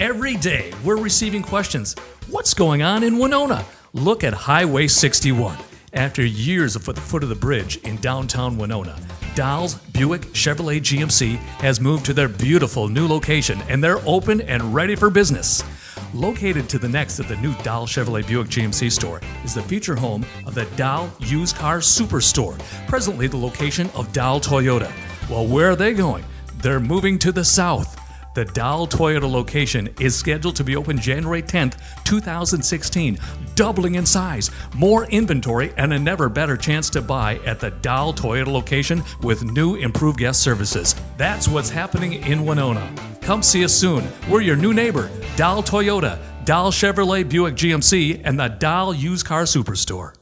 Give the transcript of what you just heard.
Every day, we're receiving questions What's going on in Winona? Look at Highway 61. After years of at the foot of the bridge in downtown Winona, Dahls Buick Chevrolet GMC has moved to their beautiful new location and they're open and ready for business. Located to the next of the new Dahl Chevrolet Buick GMC store is the future home of the Dahl Used Car Superstore, presently the location of Dahl Toyota. Well, where are they going? They're moving to the south. The Dahl Toyota location is scheduled to be open January 10th, 2016, doubling in size, more inventory, and a never better chance to buy at the Dahl Toyota location with new improved guest services. That's what's happening in Winona. Come see us soon. We're your new neighbor, Dahl Toyota, Dahl Chevrolet Buick GMC, and the Dahl Used Car Superstore.